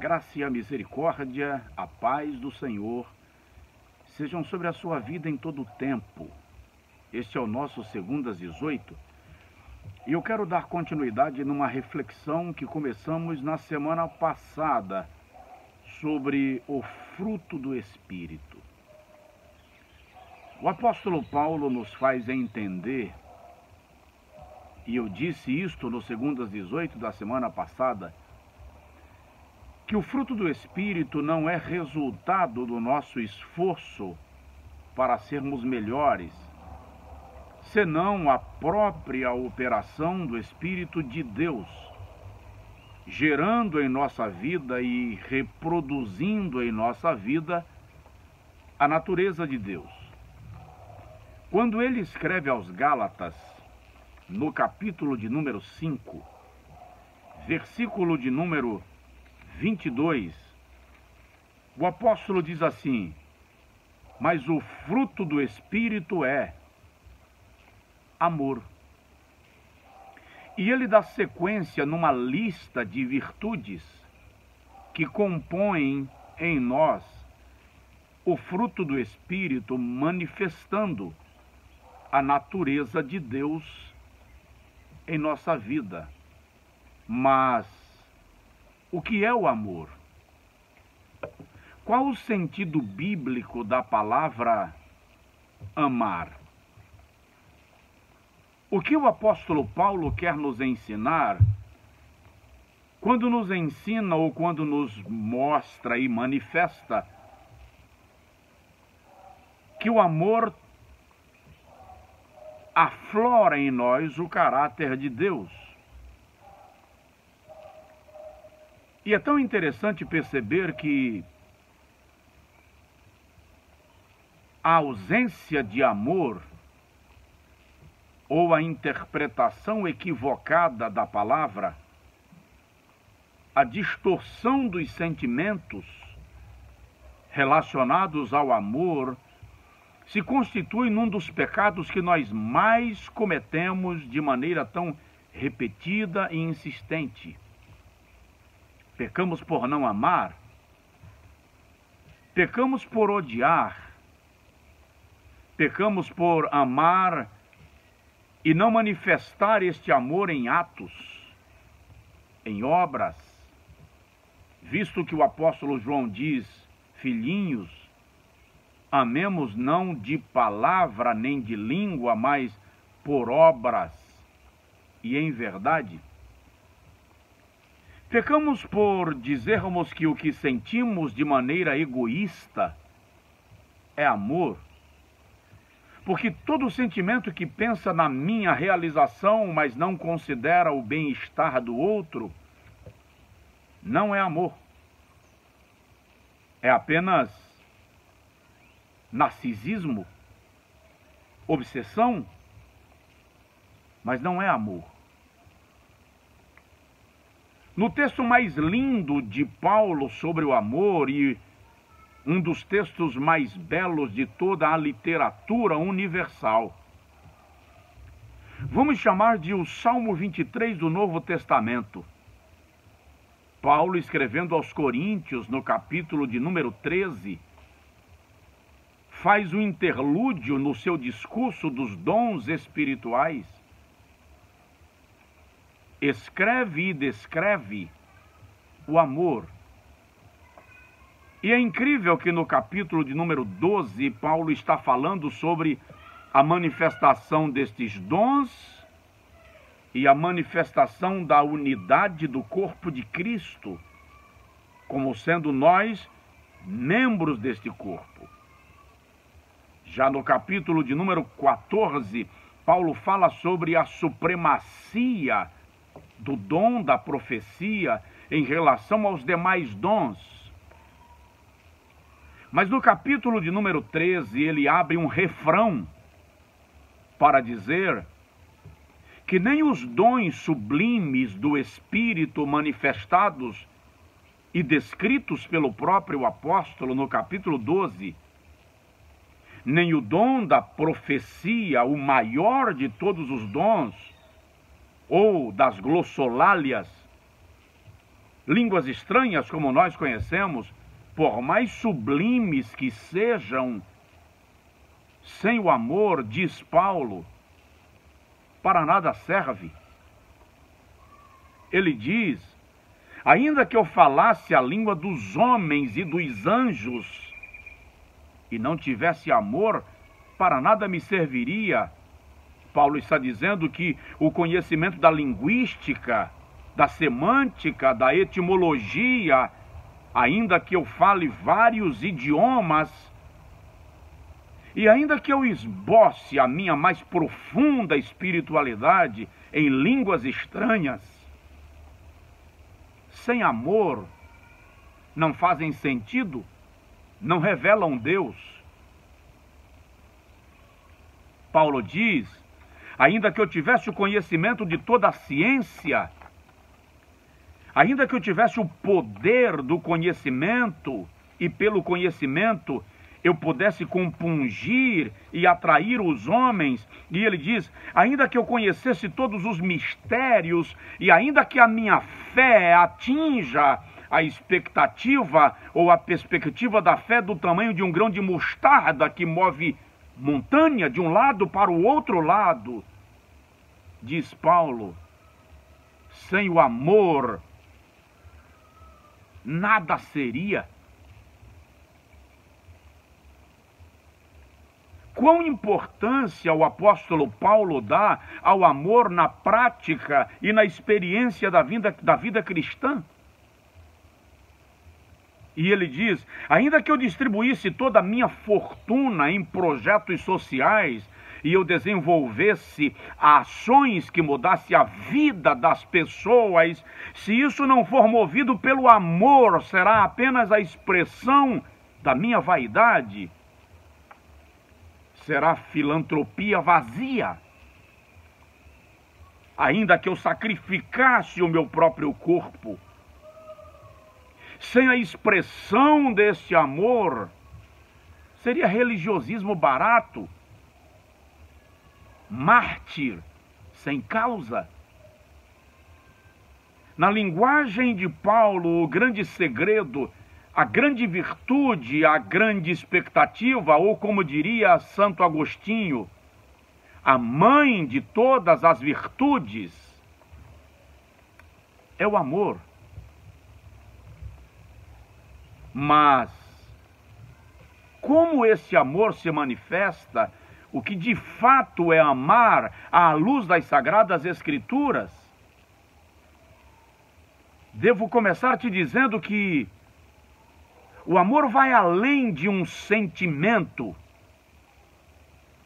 graça e a misericórdia, a paz do Senhor, sejam sobre a sua vida em todo o tempo. Este é o nosso Segundas 18 e eu quero dar continuidade numa reflexão que começamos na semana passada sobre o fruto do Espírito. O apóstolo Paulo nos faz entender, e eu disse isto no Segundas 18 da semana passada, que o fruto do Espírito não é resultado do nosso esforço para sermos melhores, senão a própria operação do Espírito de Deus, gerando em nossa vida e reproduzindo em nossa vida a natureza de Deus. Quando ele escreve aos Gálatas, no capítulo de número 5, versículo de número 22, o apóstolo diz assim: Mas o fruto do Espírito é amor. E ele dá sequência numa lista de virtudes que compõem em nós o fruto do Espírito, manifestando a natureza de Deus em nossa vida. Mas o que é o amor? Qual o sentido bíblico da palavra amar? O que o apóstolo Paulo quer nos ensinar quando nos ensina ou quando nos mostra e manifesta que o amor aflora em nós o caráter de Deus. E é tão interessante perceber que a ausência de amor ou a interpretação equivocada da palavra, a distorção dos sentimentos relacionados ao amor, se constitui num dos pecados que nós mais cometemos de maneira tão repetida e insistente. Pecamos por não amar. Pecamos por odiar. Pecamos por amar e não manifestar este amor em atos, em obras. Visto que o apóstolo João diz: Filhinhos, amemos não de palavra nem de língua, mas por obras e em verdade. Pecamos por dizermos que o que sentimos de maneira egoísta é amor. Porque todo sentimento que pensa na minha realização, mas não considera o bem-estar do outro, não é amor. É apenas narcisismo, obsessão, mas não é amor. No texto mais lindo de Paulo sobre o amor e um dos textos mais belos de toda a literatura universal, vamos chamar de o Salmo 23 do Novo Testamento. Paulo escrevendo aos Coríntios, no capítulo de número 13, faz um interlúdio no seu discurso dos dons espirituais escreve e descreve o amor. E é incrível que no capítulo de número 12, Paulo está falando sobre a manifestação destes dons e a manifestação da unidade do corpo de Cristo, como sendo nós membros deste corpo. Já no capítulo de número 14, Paulo fala sobre a supremacia do dom da profecia em relação aos demais dons. Mas no capítulo de número 13, ele abre um refrão para dizer que nem os dons sublimes do Espírito manifestados e descritos pelo próprio apóstolo no capítulo 12, nem o dom da profecia, o maior de todos os dons, ou das glossolálias, línguas estranhas como nós conhecemos, por mais sublimes que sejam, sem o amor, diz Paulo, para nada serve. Ele diz: ainda que eu falasse a língua dos homens e dos anjos, e não tivesse amor, para nada me serviria. Paulo está dizendo que o conhecimento da linguística, da semântica, da etimologia, ainda que eu fale vários idiomas, e ainda que eu esboce a minha mais profunda espiritualidade em línguas estranhas, sem amor, não fazem sentido, não revelam Deus. Paulo diz: ainda que eu tivesse o conhecimento de toda a ciência, ainda que eu tivesse o poder do conhecimento, e pelo conhecimento eu pudesse compungir e atrair os homens. E ele diz: ainda que eu conhecesse todos os mistérios, e ainda que a minha fé atinja a expectativa ou a perspectiva da fé do tamanho de um grão de mostarda que move montanha de um lado para o outro lado, diz Paulo, sem o amor, nada seria. quão importância o apóstolo Paulo dá ao amor na prática e na experiência da vida, da vida cristã. E ele diz: ainda que eu distribuísse toda a minha fortuna em projetos sociais e eu desenvolvesse ações que mudasse a vida das pessoas, se isso não for movido pelo amor, será apenas a expressão da minha vaidade? Será filantropia vazia. Ainda que eu sacrificasse o meu próprio corpo, sem a expressão desse amor, seria religiosismo barato, mártir sem causa. Na linguagem de Paulo, o grande segredo a grande virtude, a grande expectativa, ou como diria Santo Agostinho, a mãe de todas as virtudes, é o amor. Mas, como esse amor se manifesta, o que de fato é amar à luz das Sagradas Escrituras, devo começar te dizendo que o amor vai além de um sentimento.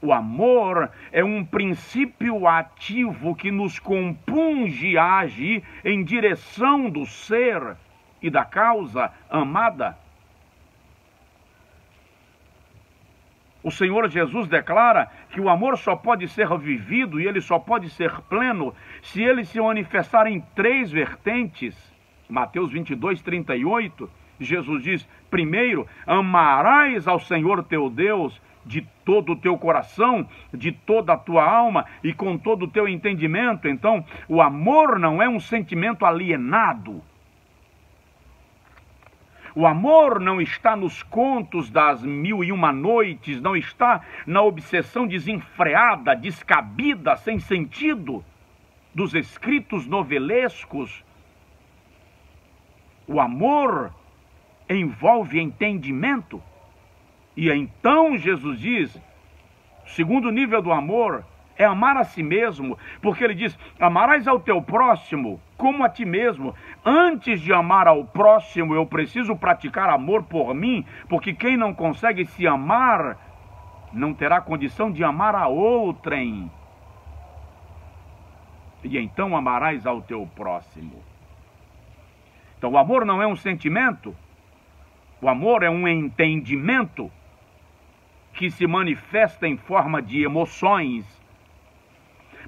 O amor é um princípio ativo que nos compunge a agir em direção do ser e da causa amada. O Senhor Jesus declara que o amor só pode ser vivido e ele só pode ser pleno se ele se manifestar em três vertentes. Mateus 22, 38 Jesus diz: primeiro, amarás ao Senhor teu Deus de todo o teu coração, de toda a tua alma e com todo o teu entendimento. Então, o amor não é um sentimento alienado. O amor não está nos contos das mil e uma noites, não está na obsessão desenfreada, descabida, sem sentido dos escritos novelescos. O amor envolve entendimento. E então Jesus diz: segundo nível do amor é amar a si mesmo, porque ele diz: amarás ao teu próximo como a ti mesmo. Antes de amar ao próximo, eu preciso praticar amor por mim, porque quem não consegue se amar não terá condição de amar a outrem. E então amarás ao teu próximo. Então, o amor não é um sentimento, o amor é um entendimento que se manifesta em forma de emoções,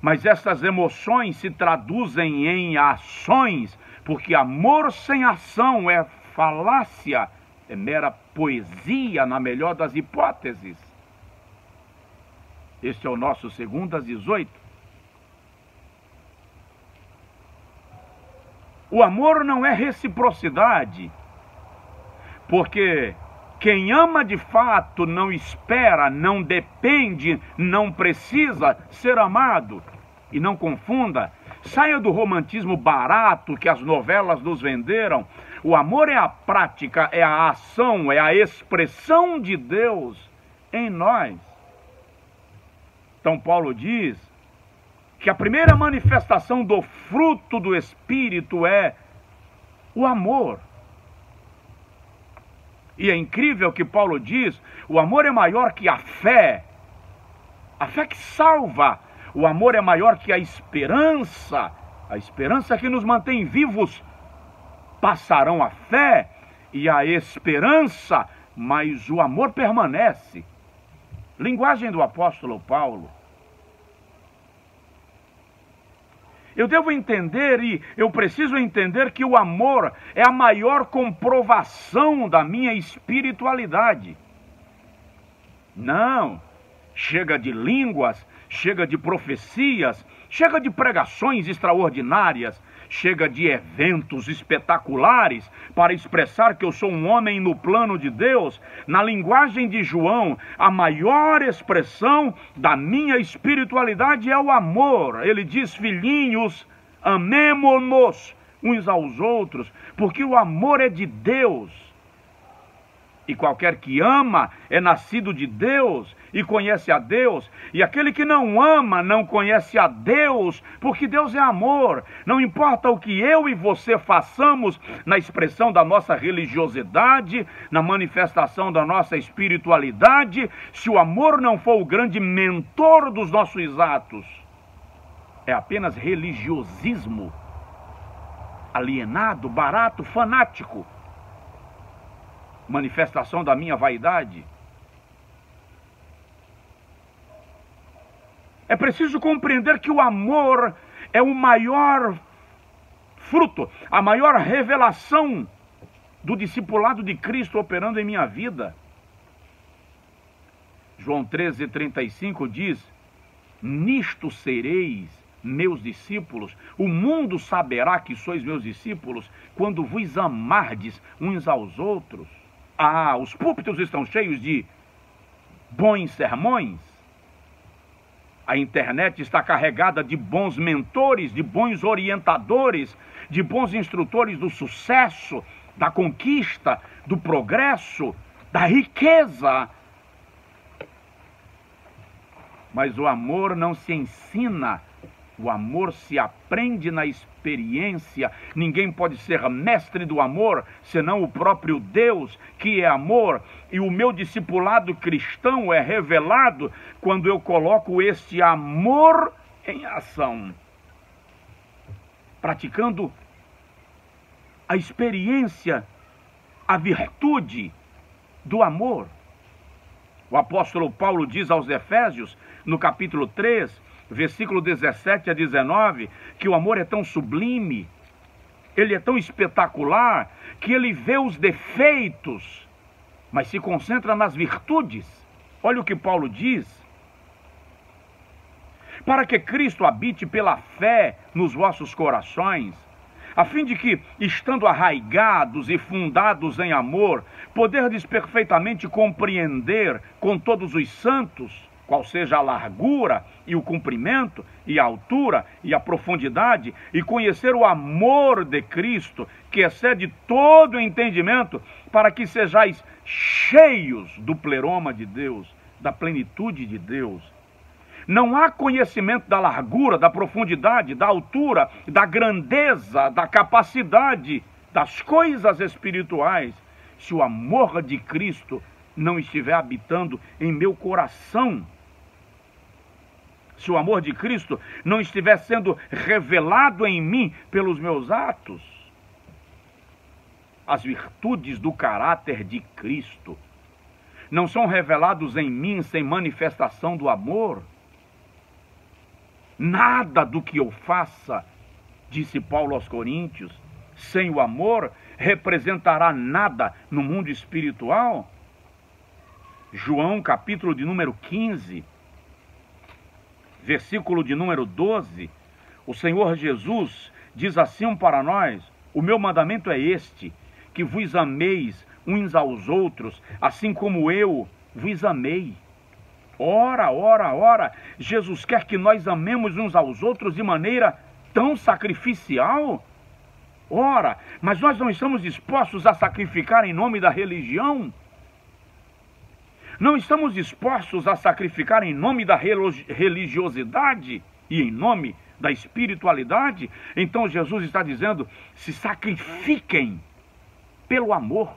mas essas emoções se traduzem em ações, porque amor sem ação é falácia, é mera poesia, na melhor das hipóteses. Este é o nosso segundo às 18. O amor não é reciprocidade, porque quem ama de fato não espera, não depende, não precisa ser amado. E não confunda, saia do romantismo barato que as novelas nos venderam. O amor é a prática, é a ação, é a expressão de Deus em nós. Então, Paulo diz que a primeira manifestação do fruto do Espírito é o amor. E é incrível que Paulo diz: o amor é maior que a fé, a fé que salva, o amor é maior que a esperança, a esperança que nos mantém vivos. Passarão a fé e a esperança, mas o amor permanece. Linguagem do apóstolo Paulo. Eu devo entender e eu preciso entender que o amor é a maior comprovação da minha espiritualidade. Não, chega de línguas, chega de profecias, chega de pregações extraordinárias, chega de eventos espetaculares para expressar que eu sou um homem no plano de Deus. Na linguagem de João, a maior expressão da minha espiritualidade é o amor. Ele diz: Filhinhos, amemo-nos uns aos outros, porque o amor é de Deus. E qualquer que ama é nascido de Deus e conhece a Deus. E aquele que não ama não conhece a Deus, porque Deus é amor. Não importa o que eu e você façamos na expressão da nossa religiosidade, na manifestação da nossa espiritualidade, se o amor não for o grande mentor dos nossos atos, é apenas religiosismo alienado, barato, fanático manifestação da minha vaidade. É preciso compreender que o amor é o maior fruto, a maior revelação do discipulado de Cristo operando em minha vida. João 13,35 diz: Nisto sereis meus discípulos, o mundo saberá que sois meus discípulos quando vos amardes uns aos outros. Ah, os púlpitos estão cheios de bons sermões. A internet está carregada de bons mentores, de bons orientadores, de bons instrutores do sucesso, da conquista, do progresso, da riqueza. Mas o amor não se ensina o amor se aprende na experiência. Ninguém pode ser mestre do amor senão o próprio Deus, que é amor. E o meu discipulado cristão é revelado quando eu coloco este amor em ação, praticando a experiência, a virtude do amor. O apóstolo Paulo diz aos Efésios, no capítulo 3, versículo 17 a 19, que o amor é tão sublime, ele é tão espetacular, que ele vê os defeitos, mas se concentra nas virtudes. Olha o que Paulo diz. Para que Cristo habite pela fé nos vossos corações, a fim de que, estando arraigados e fundados em amor, poderdes perfeitamente compreender com todos os santos qual seja a largura e o comprimento e a altura e a profundidade, e conhecer o amor de Cristo, que excede todo entendimento, para que sejais cheios do pleroma de Deus, da plenitude de Deus. Não há conhecimento da largura, da profundidade, da altura, da grandeza, da capacidade das coisas espirituais, se o amor de Cristo não estiver habitando em meu coração se o amor de Cristo não estiver sendo revelado em mim pelos meus atos. As virtudes do caráter de Cristo não são revelados em mim sem manifestação do amor. Nada do que eu faça, disse Paulo aos Coríntios, sem o amor representará nada no mundo espiritual. João, capítulo de número 15, versículo de número 12, o Senhor Jesus diz assim para nós: O meu mandamento é este: que vos ameis uns aos outros, assim como eu vos amei. Ora, ora, ora, Jesus quer que nós amemos uns aos outros de maneira tão sacrificial? Ora, mas nós não estamos dispostos a sacrificar em nome da religião? Não estamos dispostos a sacrificar em nome da religiosidade e em nome da espiritualidade? Então Jesus está dizendo: se sacrifiquem pelo amor.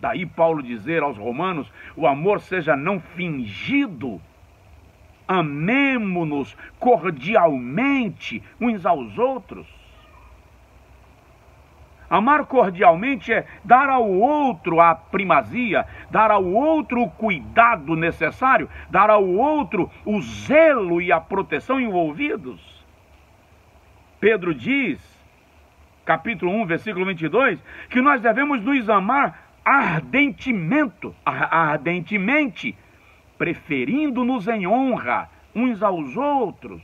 Daí Paulo dizer aos romanos: o amor seja não fingido. Amemo-nos cordialmente uns aos outros. Amar cordialmente é dar ao outro a primazia, dar ao outro o cuidado necessário, dar ao outro o zelo e a proteção envolvidos. Pedro diz, capítulo 1, versículo 22, que nós devemos nos amar ardentemente, ardentemente, preferindo-nos em honra uns aos outros.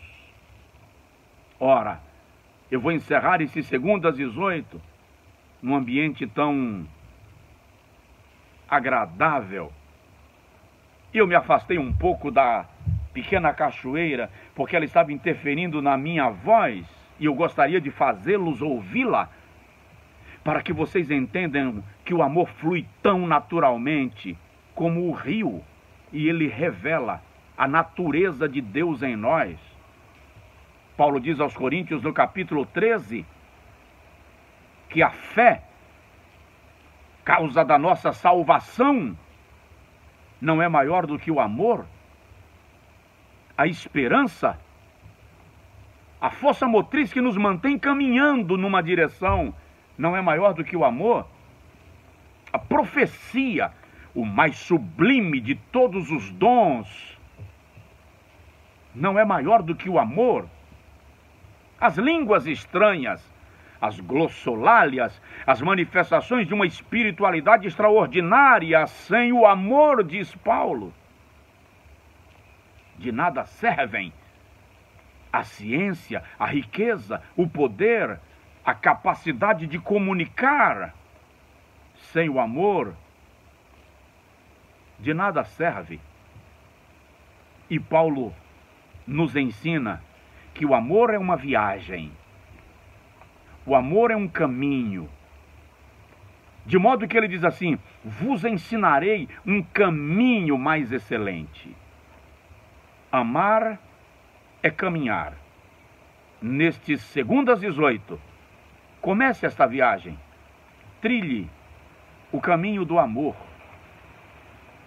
Ora, eu vou encerrar esse segundo às 18 num ambiente tão agradável. Eu me afastei um pouco da pequena cachoeira, porque ela estava interferindo na minha voz, e eu gostaria de fazê-los ouvi-la, para que vocês entendam que o amor flui tão naturalmente como o rio, e ele revela a natureza de Deus em nós. Paulo diz aos Coríntios no capítulo 13, que a fé, causa da nossa salvação, não é maior do que o amor, a esperança, a força motriz que nos mantém caminhando numa direção, não é maior do que o amor, a profecia, o mais sublime de todos os dons, não é maior do que o amor. As línguas estranhas, as glossolálias, as manifestações de uma espiritualidade extraordinária sem o amor, diz Paulo. De nada servem a ciência, a riqueza, o poder, a capacidade de comunicar. Sem o amor, de nada serve. E Paulo nos ensina que o amor é uma viagem o amor é um caminho. De modo que ele diz assim: vos ensinarei um caminho mais excelente. Amar é caminhar. Nestes segundas 18, comece esta viagem. Trilhe o caminho do amor.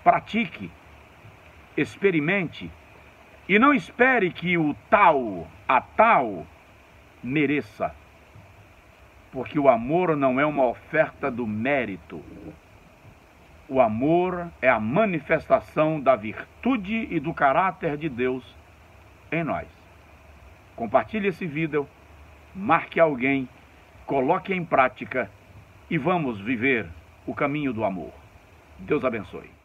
Pratique, experimente e não espere que o tal, a tal, mereça porque o amor não é uma oferta do mérito. O amor é a manifestação da virtude e do caráter de Deus em nós. Compartilhe esse vídeo, marque alguém, coloque em prática e vamos viver o caminho do amor. Deus abençoe.